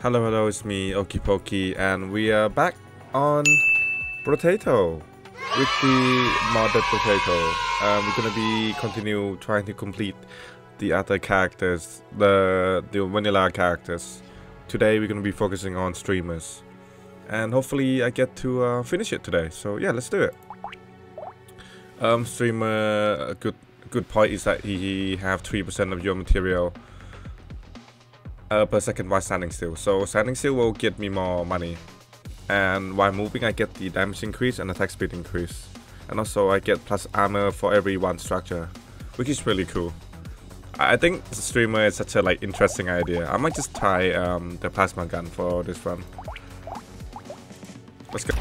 Hello, hello, it's me, Oakypokey, and we are back on Brotato with the modded Brotato. Um, we're gonna be continue trying to complete the other characters, the the vanilla characters. Today we're gonna be focusing on streamers, and hopefully I get to uh, finish it today. So yeah, let's do it. Um, streamer, a good good point is that he have three percent of your material uh, per second while standing still. So standing still will get me more money. And while moving I get the damage increase and attack speed increase. And also I get plus armor for every one structure. Which is really cool. I think streamer is such a like interesting idea. I might just try um, the plasma gun for this run. Let's go.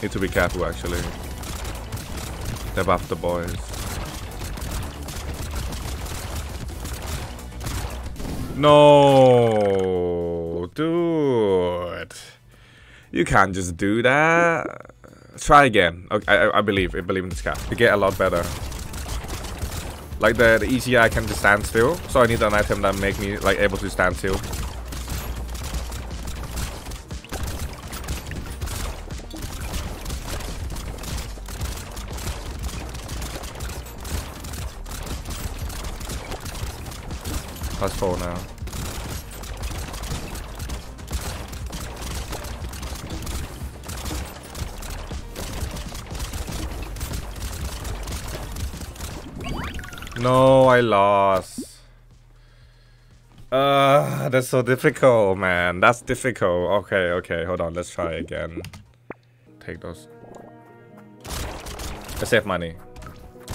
Need to be careful actually. They buff the boys. No, dude. You can't just do that. Try again. Okay, I, I believe. I believe in this guy. You get a lot better. Like the, the I can just stand still. So I need an item that make me like able to stand still. Now. No, I lost. Uh, that's so difficult, man. That's difficult. Okay, okay, hold on. Let's try again. Take those. I save money.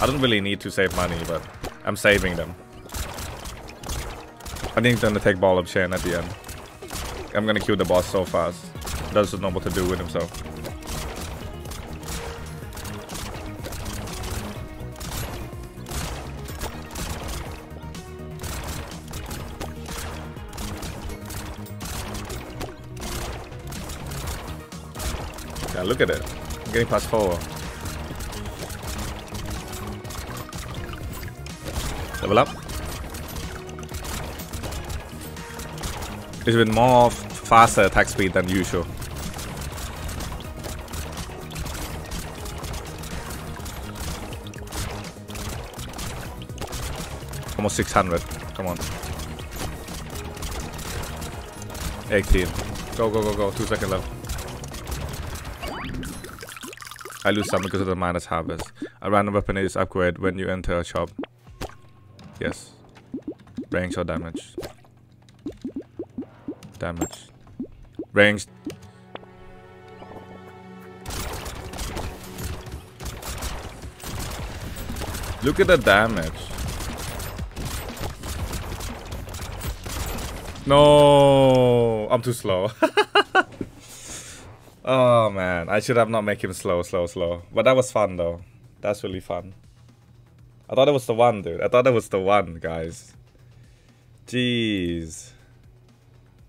I don't really need to save money, but I'm saving them. I think I'm gonna take Ball of Chain at the end. I'm gonna kill the boss so fast. Doesn't know what to do with himself. Yeah, look at it. I'm getting past four. Level up. It's been more faster attack speed than usual. Almost 600. Come on. 18. Go, go, go, go. Two second left. I lose some because of the minus harvest. A random weapon is upgrade when you enter a shop. Yes. Range or damage. Damage. Range. Look at the damage. No, I'm too slow. oh man, I should have not make him slow, slow, slow. But that was fun though. That's really fun. I thought it was the one, dude. I thought it was the one, guys. Jeez.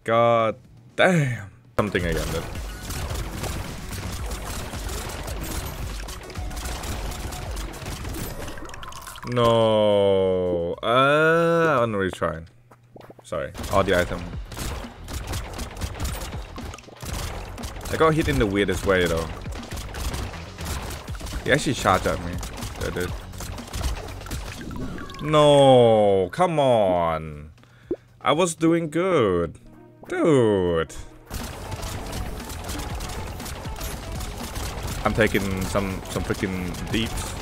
God damn. Something again, dude. No. Uh, I'm really trying. Sorry. All the item. I got hit in the weirdest way though. He actually shot at me. That did. No, come on. I was doing good. Dude. I'm taking some some freaking deeps.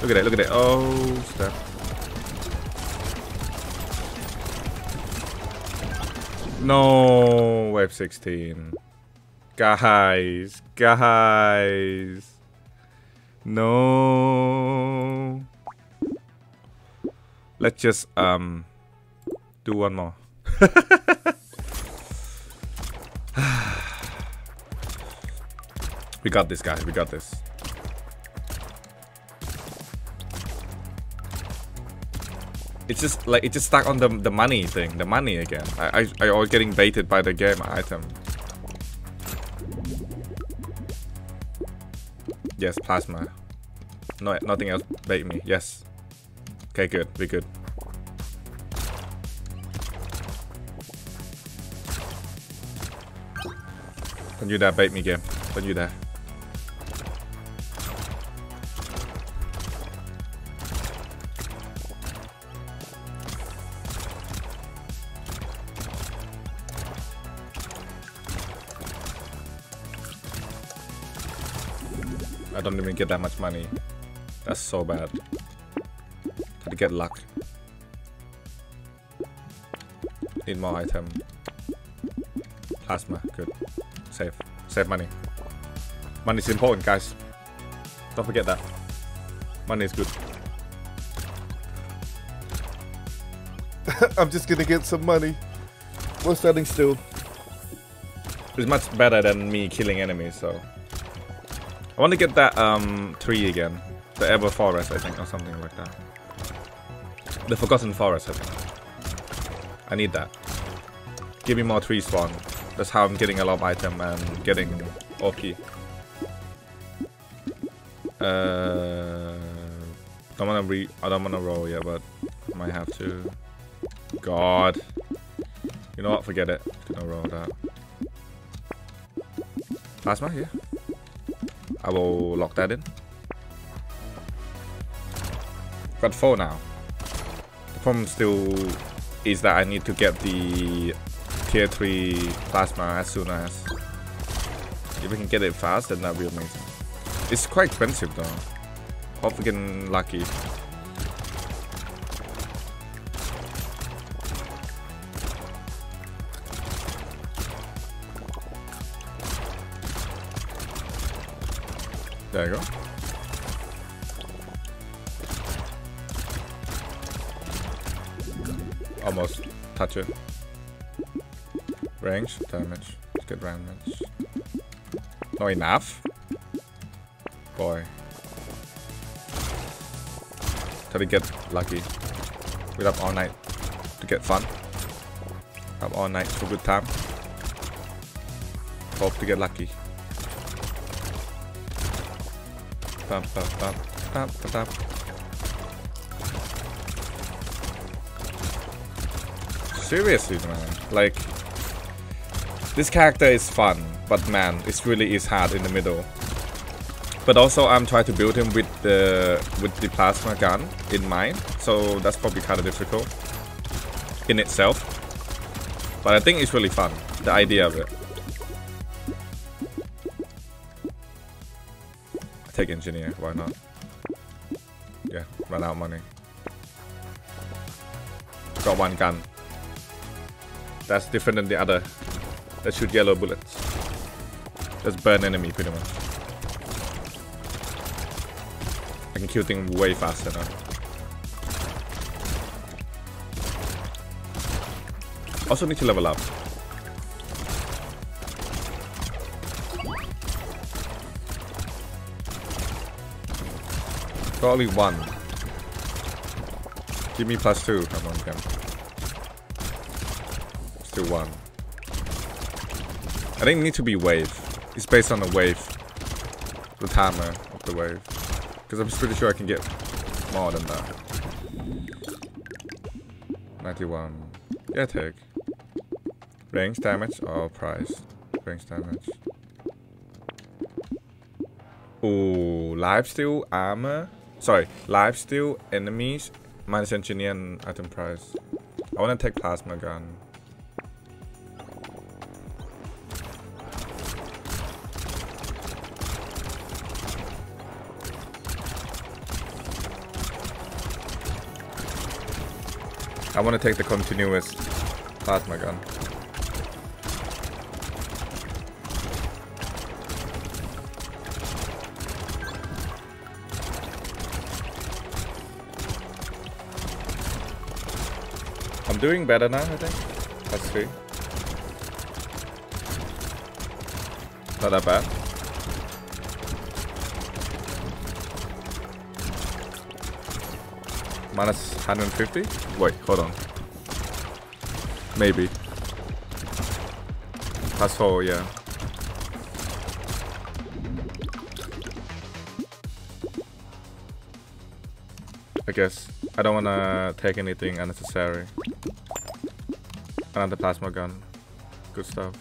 Look at that, look at that. Oh, stuff. No, wave 16. Guys, guys. No. Let's just um do one more. We got this, guys. We got this. It's just like it just stuck on the the money thing, the money again. I I, I always getting baited by the game item. Yes, plasma. No, nothing else bait me. Yes. Okay, good. We good. Don't you there, bait me, game. Don't you there. Even get that much money. That's so bad. To get luck. Need more item. Plasma, good. Save. Save money. Money is important, guys. Don't forget that. Money is good. I'm just gonna get some money. We're standing still. It's much better than me killing enemies, so. I want to get that um tree again. The Ever Forest, I think, or something like that. The Forgotten Forest, I think. I need that. Give me more tree spawn. That's how I'm getting a lot of item and getting OP. Uh, don't wanna re. I don't wanna roll yet, but I might have to. God. You know what? Forget it. Gonna roll that. Plasma here. I will lock that in. Got four now. The problem still is that I need to get the tier 3 plasma as soon as. If we can get it fast, then that'd be amazing. It's quite expensive though. Hope we get lucky. There you go. Almost touch it. Range, damage. Let's get damage. Not enough? Boy. Try to get lucky. We're up all night to get fun. Up all night for good time. Hope to get lucky. Bum, bum, bum, bum, bum. Seriously, man. Like, this character is fun, but man, it really is hard in the middle. But also, I'm trying to build him with the with the plasma gun in mind, so that's probably kind of difficult in itself. But I think it's really fun, the idea of it. Take engineer, why not? Yeah, run out money. Got one gun. That's different than the other. That shoot yellow bullets. Just burn enemy pretty much. I can kill things way faster now. Also need to level up. Got only one. Give me plus two. Come on, Cam. Still one. I think it need to be wave. It's based on the wave. The timer of the wave. Because I'm pretty sure I can get more than that. 91. Yeah, take. Range damage or price? Range damage. Ooh, lifesteal armor. Sorry, lifesteal enemies minus engineer and item price. I want to take plasma gun. I want to take the continuous plasma gun. Doing better now, I think. That's three. Not that bad. Minus 150? Wait, hold on. Maybe. That's 4, yeah. I guess. I don't wanna take anything unnecessary. Another plasma gun. Good stuff.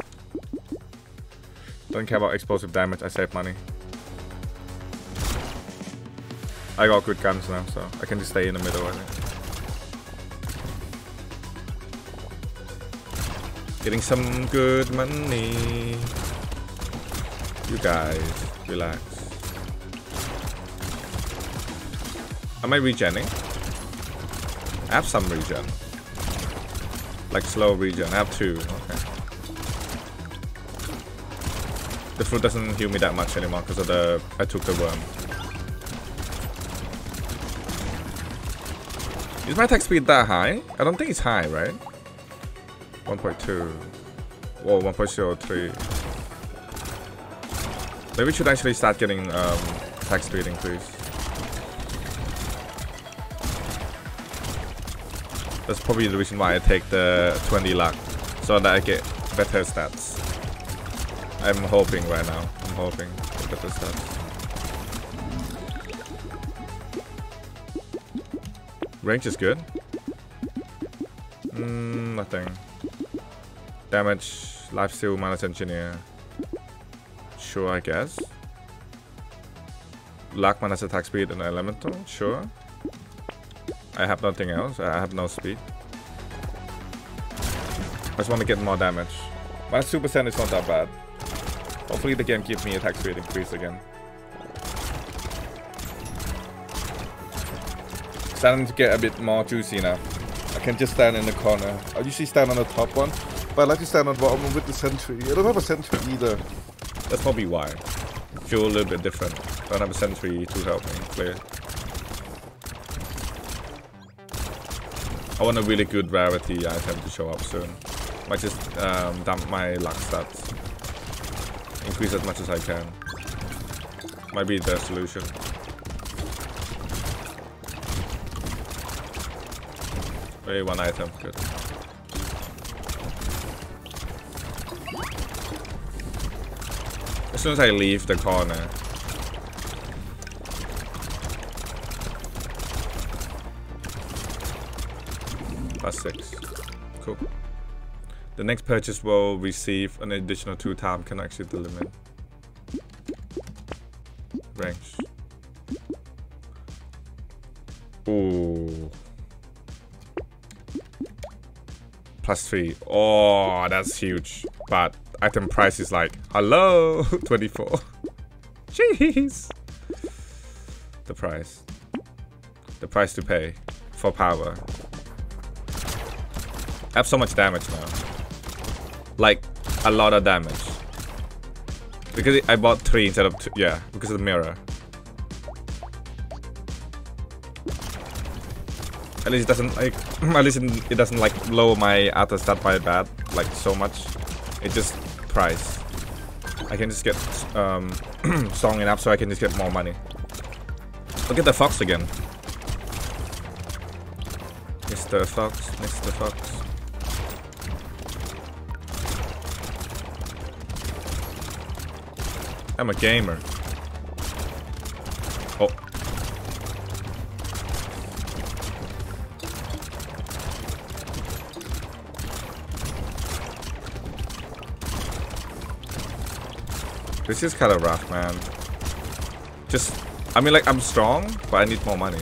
Don't care about explosive damage, I save money. I got good guns now, so I can just stay in the middle, I think. Getting some good money. You guys, relax. Am I regening? I have some regen. Like slow regen. I have two. Okay. The fruit doesn't heal me that much anymore because of the I took the worm. Is my attack speed that high? I don't think it's high, right? 1.2. Whoa, 1.03. Maybe we should actually start getting um, attack speed increase. That's probably the reason why I take the 20 luck. So that I get better stats. I'm hoping right now. I'm hoping for better stats. Range is good. Mm, nothing. Damage, lifesteal, minus engineer. Sure, I guess. Luck minus attack speed and elemental. Sure. I have nothing else. I have no speed. I just want to get more damage. My 2% is not that bad. Hopefully the game gives me attack speed increase again. Starting to get a bit more juicy now. I can just stand in the corner. I usually stand on the top one, but I like to stand on the bottom with the sentry. I don't have a sentry either. That's probably why. Feel a little bit different. I Don't have a sentry to help me clear. I want a really good rarity item to show up soon. Might just um, dump my luck stats. Increase as much as I can. Might be the solution. Only one item, good. As soon as I leave the corner. Plus six. Cool. The next purchase will receive an additional two time can exceed the limit. Range. Ooh. Plus three. Oh, that's huge. But item price is like, hello, 24. Jeez. The price. The price to pay for power. I have so much damage now. Like, a lot of damage. Because I bought three instead of two. Yeah, because of the mirror. At least it doesn't like. At least it doesn't like lower my auto stat by that like so much. It just price. I can just get um, strong enough so I can just get more money. Look at the fox again. Mr. Fox, Mr. Fox. I'm a gamer. Oh. This is kind of rough, man. Just, I mean, like, I'm strong, but I need more money.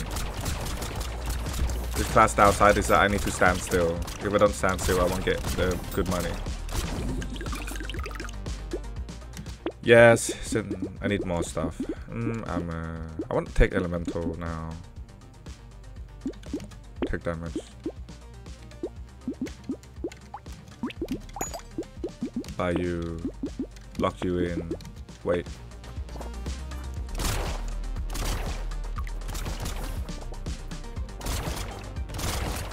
This class downside is that I need to stand still. If I don't stand still, I won't get the good money. Yes, I need more stuff. Mm, I'm, uh, I want to take elemental now. Take damage. Buy you. Lock you in. Wait.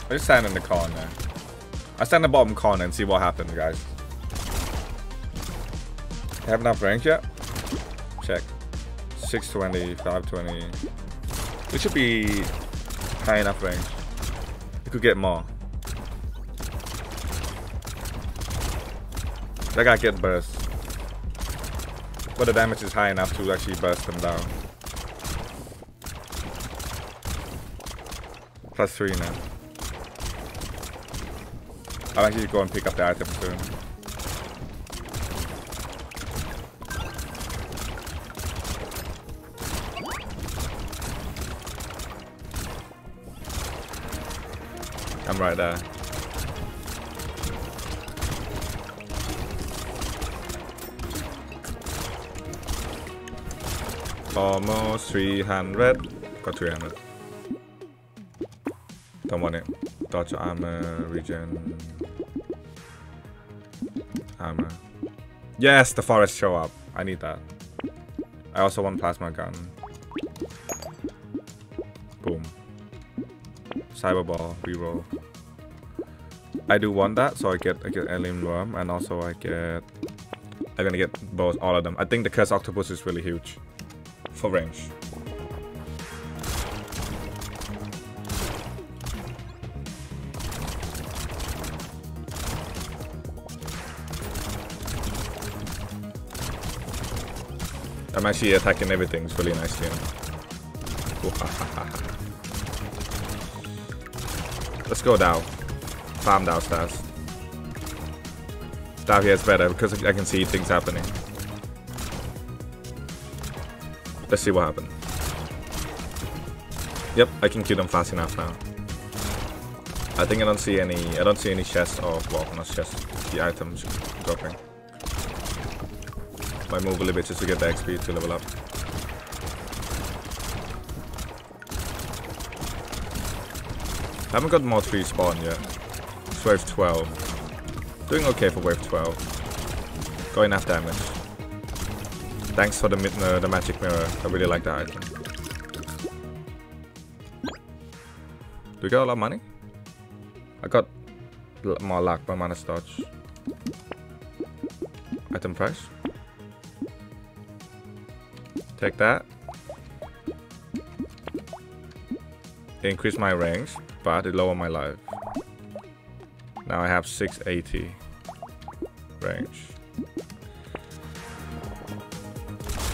I just stand in the corner. I stand in the bottom corner and see what happens, guys. Have enough range yet? Check. 620, 520. We should be high enough range. We could get more. That guy get burst. But the damage is high enough to actually burst them down. Plus three now. I'll actually go and pick up the item soon. I'm right there. Almost 300. Got 300. Don't want it. Dodge armor, regen. Armor. Yes, the forest show up. I need that. I also want plasma gun. Boom. Cyberball, reroll. I do want that, so I get I get alien worm, and also I get I'm gonna get both all of them. I think the curse octopus is really huge for range. I'm actually attacking everything it's really nicely. Let's go down. Farm downstairs. Down here is better because I can see things happening. Let's see what happens. Yep, I can kill them fast enough now. I think I don't see any I don't see any chests or well not chests, the items dropping. Might move a little bit just to get the XP to level up. I haven't got more 3 spawn yet. Wave 12. Doing okay for wave 12. Got enough damage. Thanks for the, uh, the magic mirror. I really like that item. Do we got a lot of money? I got more luck, but mana dodge. Item price. Take that. Increase my range, but it lower my life. Now I have 680 range.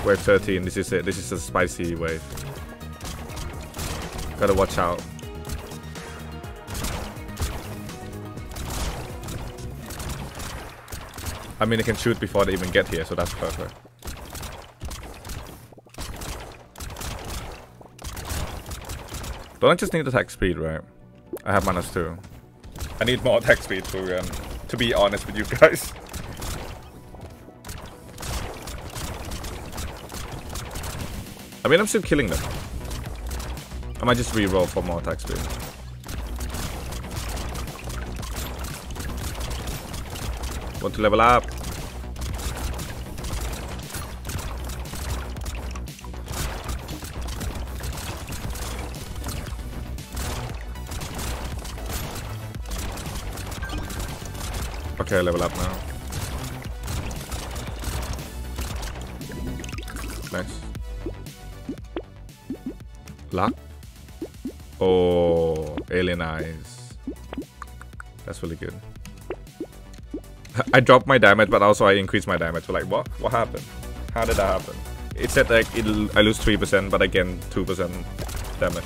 Wave 13, this is it. This is a spicy wave. Gotta watch out. I mean, I can shoot before they even get here, so that's perfect. Don't I just need attack speed, right? I have manas too. I need more attack speed to, um, to be honest with you guys. I mean, I'm still killing them. I might just re-roll for more attack speed. Want to level up. Okay, level up now. Nice. Luck? Oh, alien eyes. That's really good. I dropped my damage, but also I increased my damage. like, what? What happened? How did that happen? It said like I lose 3%, but I gain 2% damage.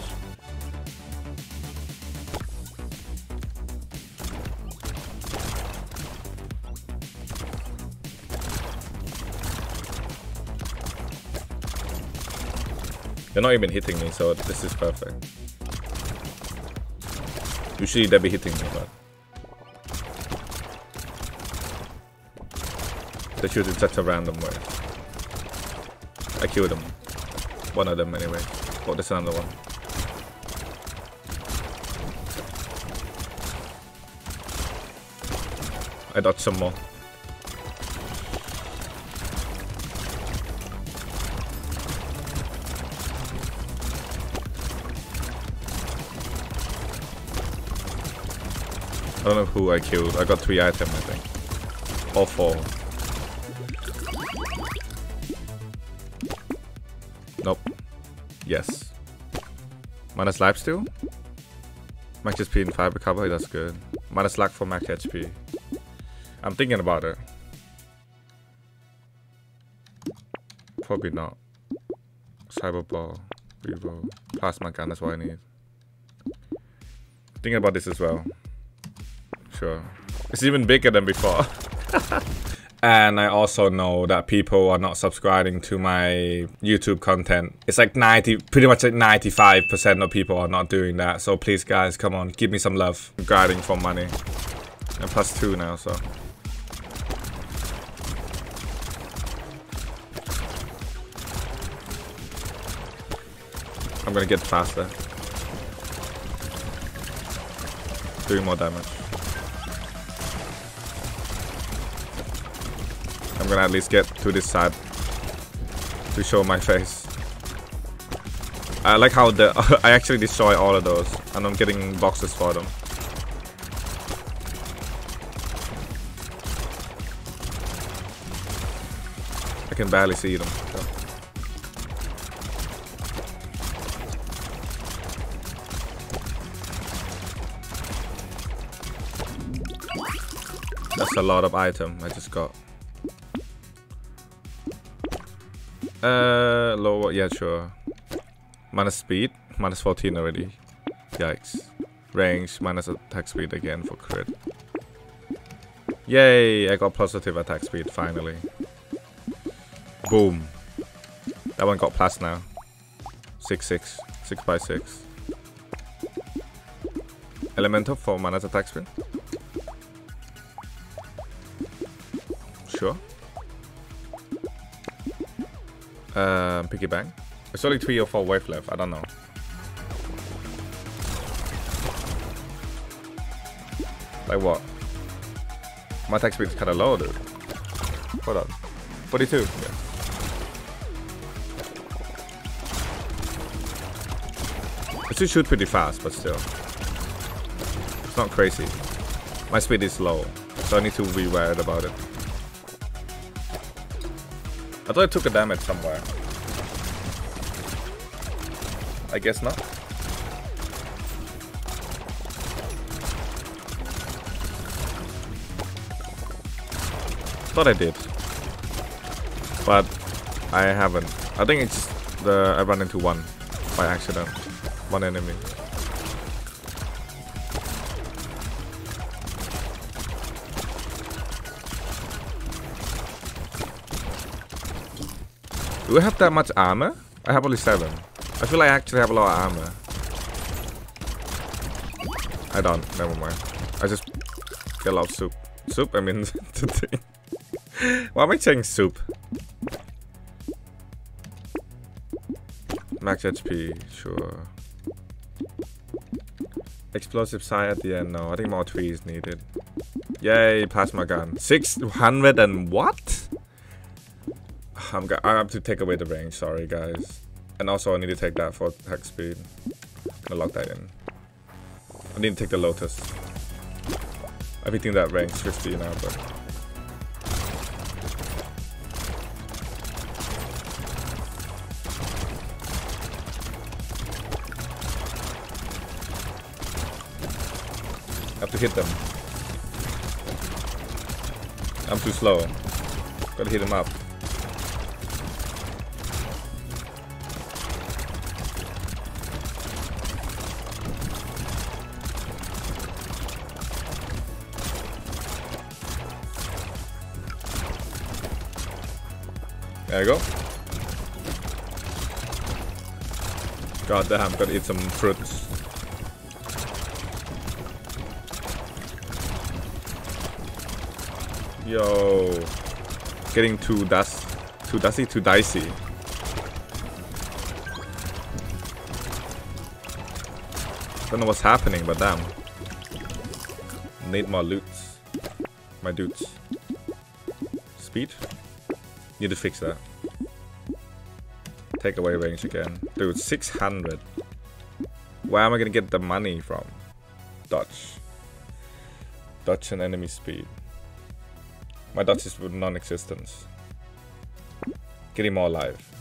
They're not even hitting me, so this is perfect. Usually they'll be hitting me, but... They shoot in such a random way. I killed them. One of them anyway. Oh, there's another one. I dodged some more. I don't know who I killed. I got three items, I think. All four. Nope. Yes. Minus life steal? Max HP and fiber recovery, that's good. Minus luck for max HP. I'm thinking about it. Probably not. Cyber ball. Revo. Plasma gun, that's what I need. Thinking about this as well sure. It's even bigger than before. And I also know that people are not subscribing to my YouTube content. It's like 90, pretty much like 95% of people are not doing that. So please guys, come on, give me some love. I'm grinding for money. And plus two now, so. I'm gonna get faster. Doing more damage. I'm gonna at least get to this side to show my face. I like how the I actually destroy all of those and I'm getting boxes for them. I can barely see them. So. That's a lot of item I just got. Uh, lower, yeah, sure. Minus speed, minus 14 already. Yikes. Range, minus attack speed again for crit. Yay, I got positive attack speed finally. Boom. That one got plus now. 6 6. 6 by 6. Elemental for minus attack speed. Um, piggy bank. There's only three or four wave left. I don't know. Like what? My attack speed is kind of low, dude. Hold on. 42. Yeah. It should shoot pretty fast, but still. It's not crazy. My speed is low, so I need to be worried about it. I thought I took a damage somewhere. I guess not. Thought I did. But I haven't. I think it's the I run into one by accident. One enemy. Do I have that much armor? I have only seven. I feel like I actually have a lot of armor. I don't. Never mind. I just get a lot of soup. Soup? I mean, Why am I saying soup? Max HP, sure. Explosive sight at the end, no. I think more trees needed. Yay, plasma gun. 600 and what? I'm I have to take away the range, sorry guys. And also I need to take that for attack speed. I'm gonna lock that in. I need to take the Lotus. Thinking that range 50 now, but... I have to hit them. I'm too slow. Gotta hit them up. There you go. God damn, gotta eat some fruits. Yo. Getting too dust too dusty, too dicey. Don't know what's happening, but damn. Need more loot. My dudes. Speed? Need to fix that. Take away range again. Dude, 600. Where am I gonna get the money from? Dodge. Dodge and enemy speed. My dodge is non-existence. Getting more life.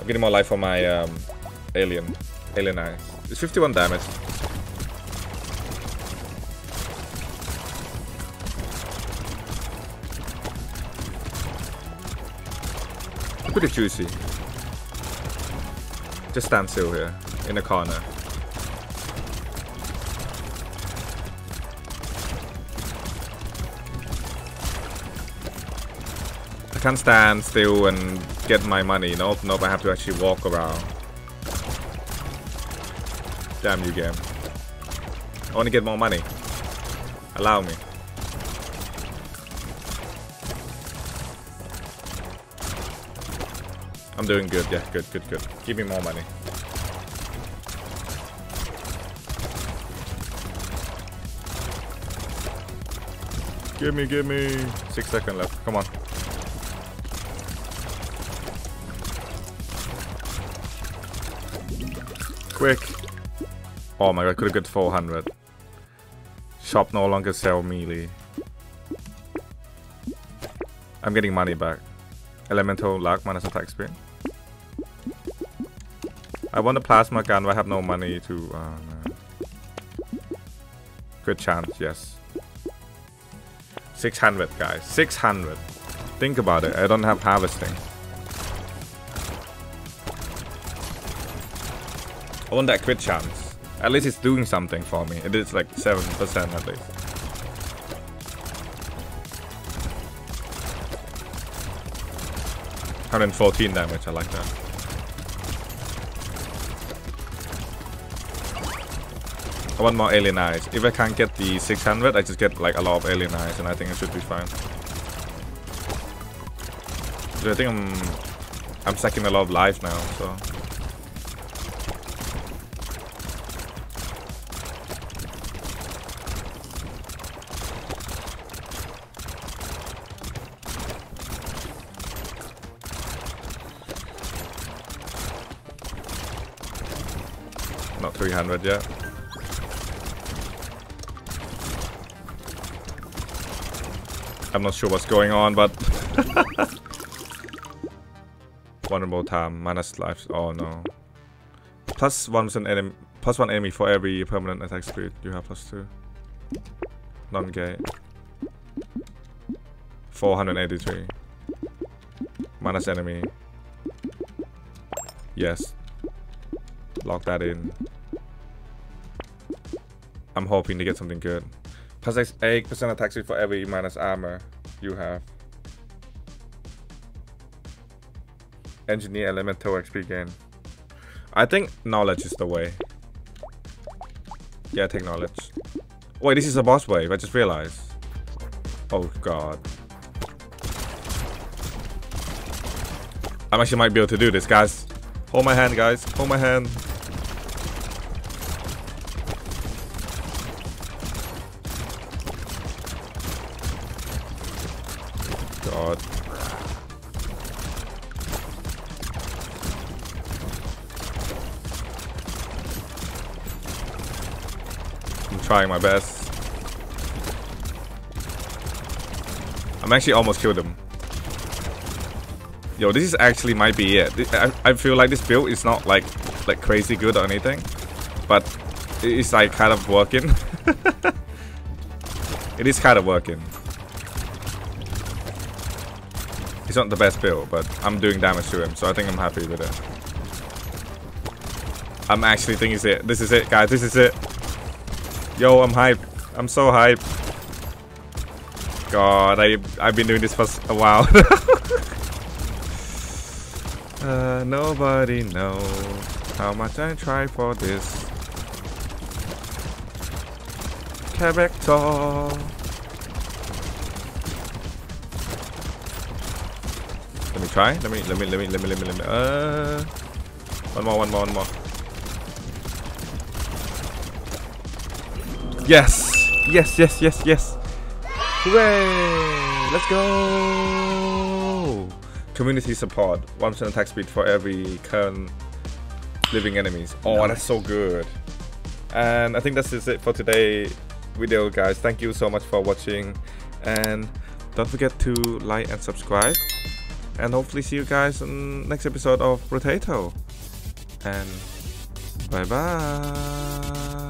I'm getting more life for my um, alien. Alien eyes. It's 51 damage. Pretty juicy. Just stand still here, in the corner. I can't stand still and get my money. Nope, nope, I have to actually walk around. Damn you game. I want to get more money. Allow me. I'm doing good, yeah, good, good, good. Give me more money. Give me, give me. Six seconds left. Come on. Quick. Oh my god, could have got 400. Shop no longer sell melee. I'm getting money back. Elemental luck minus attack speed. I want a plasma gun, but I have no money to. Uh, no. Good chance, yes. 600 guys 600 think about it I don't have harvesting I want that crit chance at least it's doing something for me it is like 7% at least Hundred and fourteen damage. I like that. I want more alien eyes. If I can't get the 600, I just get like a lot of alien eyes and I think it should be fine. So I think I'm I'm sucking a lot of life now, so Not 300 yet. I'm not sure what's going on, but... one more time, minus life. Oh no. Plus one enemy, plus one enemy for every permanent attack speed. You have plus two. Non-gay. 483. Minus enemy. Yes. Lock that in. I'm hoping to get something good. Plus 8% attack speed for every minus armor you have. Engineer elemental XP gain. I think knowledge is the way. Yeah, take knowledge. Wait, this is a boss wave. I just realized. Oh god. I actually might be able to do this, guys. Hold my hand, guys. Hold my hand. Trying my best. I'm actually almost killed him. Yo, this is actually might be it. I, I feel like this build is not like like crazy good or anything, but it's like kind of working. it is kind of working. It's not the best build, but I'm doing damage to him, so I think I'm happy with it. I'm actually thinking it's it. This is it, guys. This is it. Yo, I'm hyped. I'm so hyped. God, I I've been doing this for a while. uh, nobody knows how much I try for this. Character. Let me try. Let me let me let me let me let me let me. Uh, one more, one more, one more. Yes! Yes, yes, yes, yes! Hooray! Let's go! Community support. 1% attack speed for every current living enemies. Oh, nice. that's so good. And I think that's it for today video, guys. Thank you so much for watching. And don't forget to like and subscribe. And hopefully see you guys in next episode of Brotato. And bye-bye.